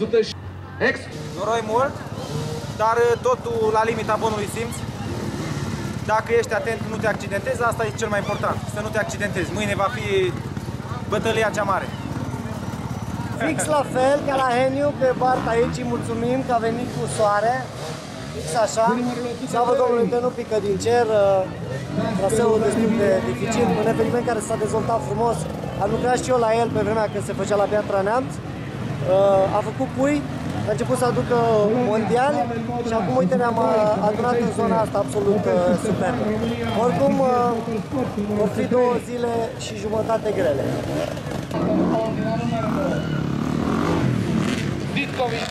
100 și... Ex. Noroi mult, dar uh, totul la limita bunului simț. Dacă ești atent, nu te accidentezi, asta e cel mai important, să nu te accidentezi. Mâine va fi bătălia cea mare. Fix la fel ca la Heniu, pe Bart aici îi mulțumim că a venit cu soare. Fix așa. Slavă Domnului că nu pică din cer. uh, Traseul destul de dificil, un eveniment care s-a dezvoltat frumos. Am lucrat și eu la el pe vremea când se făcea la Piatra Neamț. Uh, A făcut pui, a început să aducă mondial și acum uite ne-am uh, adunat în zona asta absolut uh, superbă. Oricum, uh, vor fi două zile și jumătate grele. Vitkovic.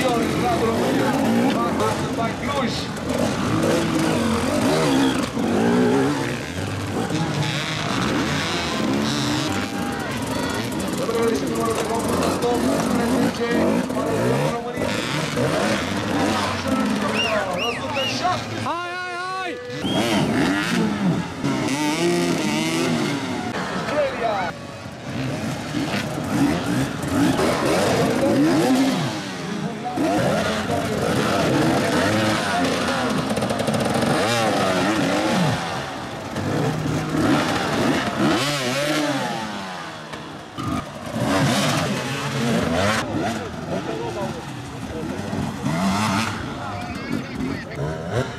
Ion Radu România. Marcus by Cluj. Música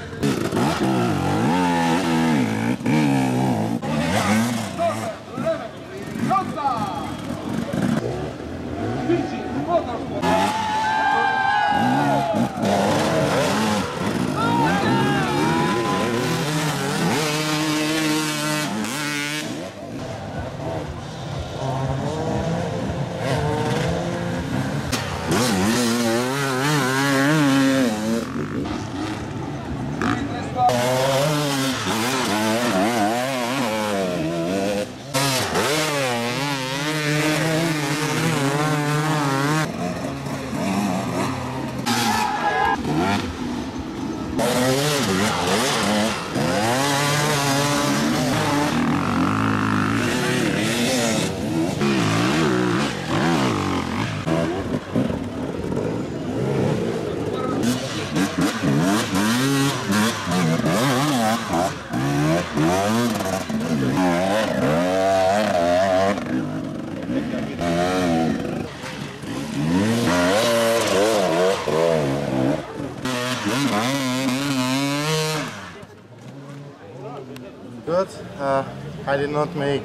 I did not make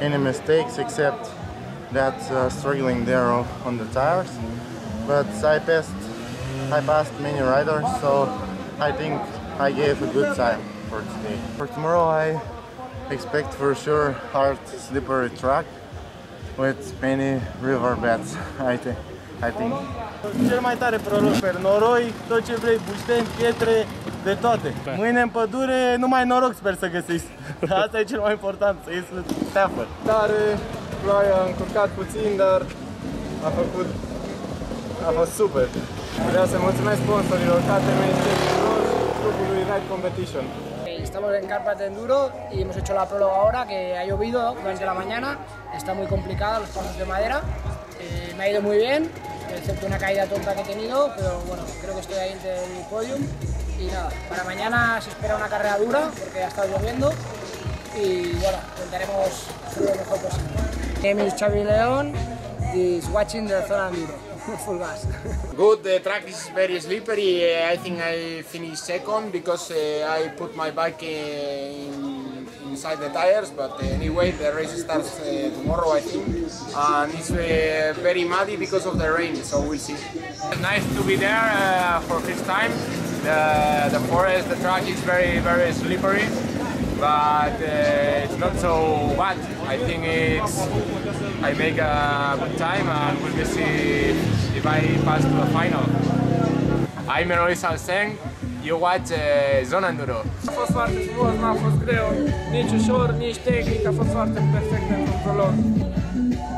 any mistakes except that uh, struggling there on the tires. But I passed, I passed many riders, so I think I gave a good time for today. For tomorrow, I expect for sure hard, slippery track with many river beds. I think. I think. Cel mai tare prolog pe noroi, tot ce vrei, bușteni, pietre, de toate. Mâine în pădure, numai noroc sper să găsiți. Asta e cel mai important, să ies teafă. Tare, ploaia a încurcat puțin, dar a făcut, a fost super. Vreau să mulțumesc sponsorilor KTM, grupului Ride Competition. Estamos en Carpas de Enduro y hemos hecho la próloga ahora, que ha llovido durante la mañana, está muy complicada los pasos de madera, eh, me ha ido muy bien, excepto una caída tonta que he tenido, pero bueno, creo que estoy ahí entre el podium y nada, para mañana se espera una carrera dura porque ha estado lloviendo y bueno, intentaremos hacer lo mejor posible. Is Xavi León, is watching the Zona Enduro, full gas. Good, the track is very slippery. I think I finished second because uh, I put my bike in, inside the tires. But anyway, the race starts uh, tomorrow, I think, and it's uh, very muddy because of the rain. So we'll see. Nice to be there uh, for first time. The, the forest, the track is very, very slippery, but uh, it's not so bad. I think it's I make a good time and we'll see if I pass to the final. I'm Eloy Salseng. You watch uh, Zona Enduro. A fost foarte frumos, n-a fost greu, nici ușor, nici tehnic, a fost foarte perfect pentru prolog.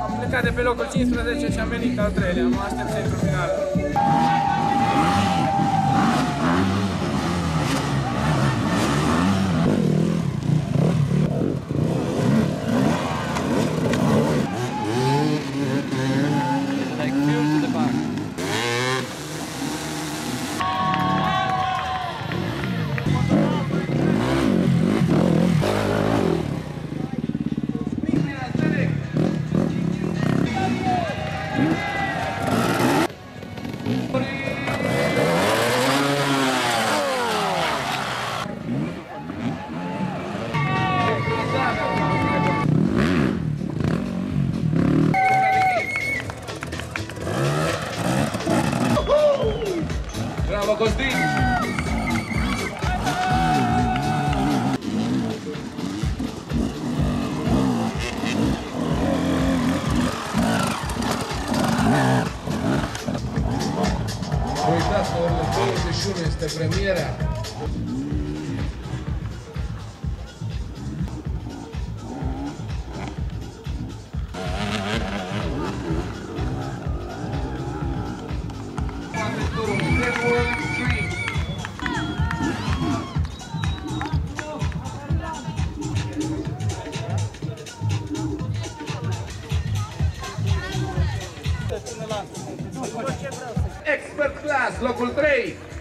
Am plecat de pe locul 15 și am venit al treilea, mă aștept să intru în final. Este premiera. Expert Class, locul 3.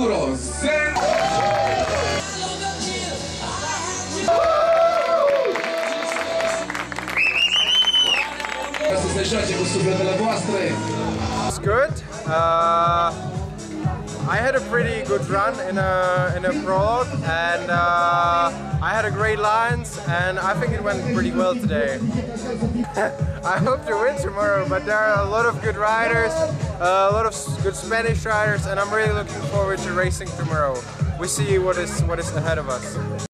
Carpate Enduro, zero! Să se joace cu sufletele voastre. It's good. Uh, I had a pretty good run in a in a prologue, and uh, I had a great lines, and I think it went pretty well today. I hope to win tomorrow, but there are a lot of good riders, a lot of good Spanish riders, and I'm really looking forward to racing tomorrow. We see what is what is ahead of us.